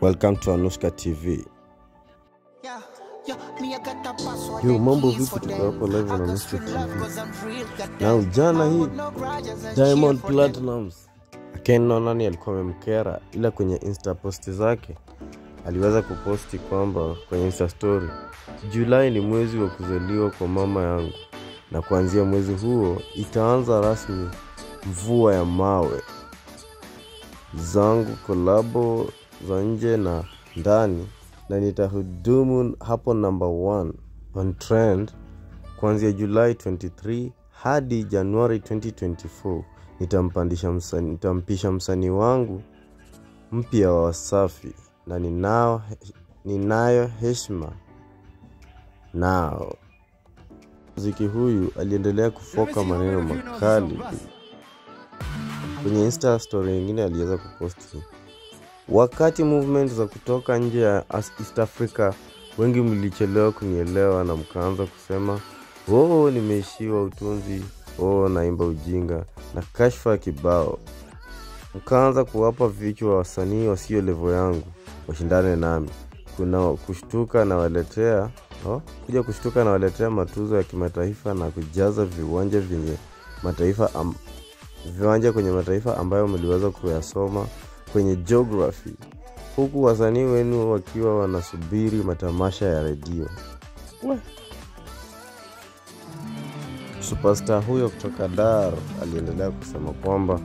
Welcome to Anushka TV. Yo, mambo vipi? Tuko hapo live na Anushka TV. Na ujana hii Diamond Platnumz Ken nani alikuwa amemkera, ila kwenye insta posti zake aliweza kuposti kwamba kwenye insta story, Julai ni mwezi wa kuzaliwa kwa mama yangu, na kuanzia mwezi huo itaanza rasmi mvua ya mawe zangu, kolabo za nje na ndani, na nitahudumu hapo number one on trend kuanzia Julai 23 hadi Januari 2024 nitampandisha msanii, nitampisha msanii wangu mpya wa Wasafi na ninao, ninayo heshima nao. Muziki huyu aliendelea kufoka maneno makali kwenye Insta story nyingine aliweza kuposti wakati movement za kutoka nje ya As- East Africa, wengi mlichelewa kunielewa na mkaanza kusema oh, nimeishiwa utunzi, oh, naimba ujinga na kashfa kibao. Mkaanza kuwapa vichwa wasanii wasio levo yangu washindane nami. Kuna kushtuka na waletea oh, kuja kushtuka na waletea matuzo ya kimataifa na kujaza viwanja vyenye mataifa am, viwanja kwenye mataifa ambayo mliweza kuyasoma kwenye geography, huku wasanii wenu wakiwa wanasubiri matamasha ya redio. Superstar huyo kutoka Dar aliendelea kusema kwamba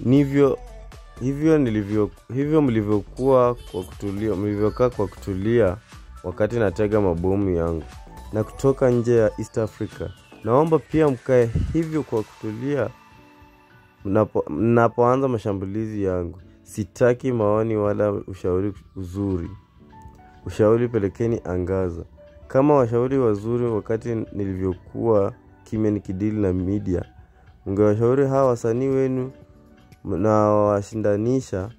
nivyo hivyo nilivyo hivyo mlivyokuwa kwa kutulia mlivyokaa kwa kutulia wakati natega mabomu yangu na kutoka nje ya East Africa. Naomba pia mkae hivyo kwa kutulia mnapoanza mashambulizi yangu. Sitaki maoni wala ushauri uzuri. Ushauri pelekeni angaza. Kama washauri wazuri wakati nilivyokuwa kimya nikidili na media, mngewashauri hawa wasanii wenu na washindanisha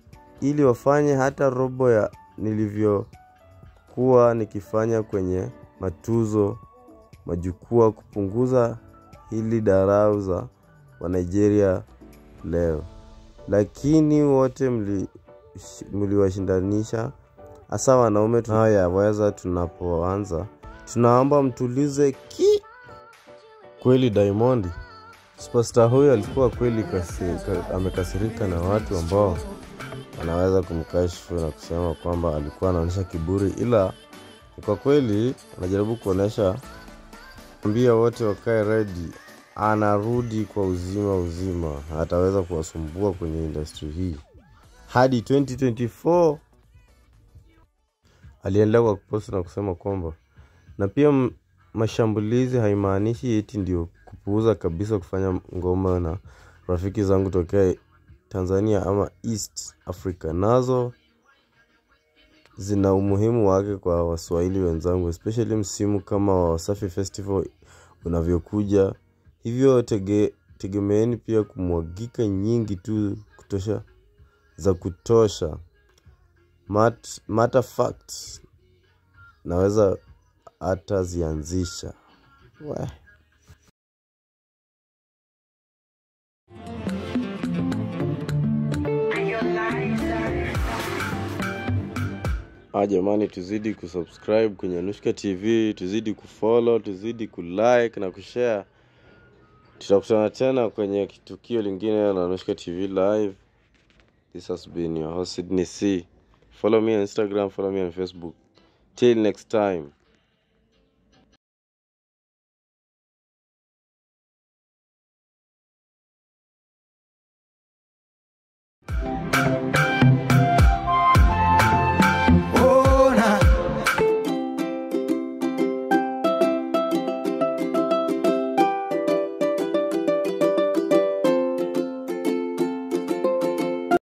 ili wafanye hata robo ya nilivyokuwa nikifanya kwenye matuzo majukwaa, kupunguza hili darau za wa Nigeria leo, lakini wote mli- mliwashindanisha, hasa wanaume tunayoyaweza. Tunapoanza tunaomba mtulize ki kweli. Diamond superstar huyo alikuwa kweli kasi, ka, amekasirika na watu ambao wanaweza kumkashfu na kusema kwamba alikuwa anaonyesha kiburi, ila kwa kweli anajaribu kuonyesha ambia wote wakae ready, anarudi kwa uzima uzima, ataweza kuwasumbua kwenye industry hii hadi 2024. Aliendelea kwa kuposti na kusema kwamba na pia mashambulizi haimaanishi eti ndio kupuuza kabisa kufanya ngoma na rafiki zangu tokea Tanzania ama East Africa, nazo zina umuhimu wake kwa waswahili wenzangu especially msimu kama wa Wasafi Festival unavyokuja. Hivyo tege, tegemeeni pia kumwagika nyingi tu kutosha za kutosha. Mat, matter fact naweza hata zianzisha we. Ah, jamani, tuzidi kusubscribe kwenye Anushka TV, tuzidi kufollow, tuzidi kulike na kushare. Tutakutana tena kwenye tukio lingine la Anushka TV live. This has been your host Sydney C. Follow me on Instagram, follow me on Facebook. Till next time.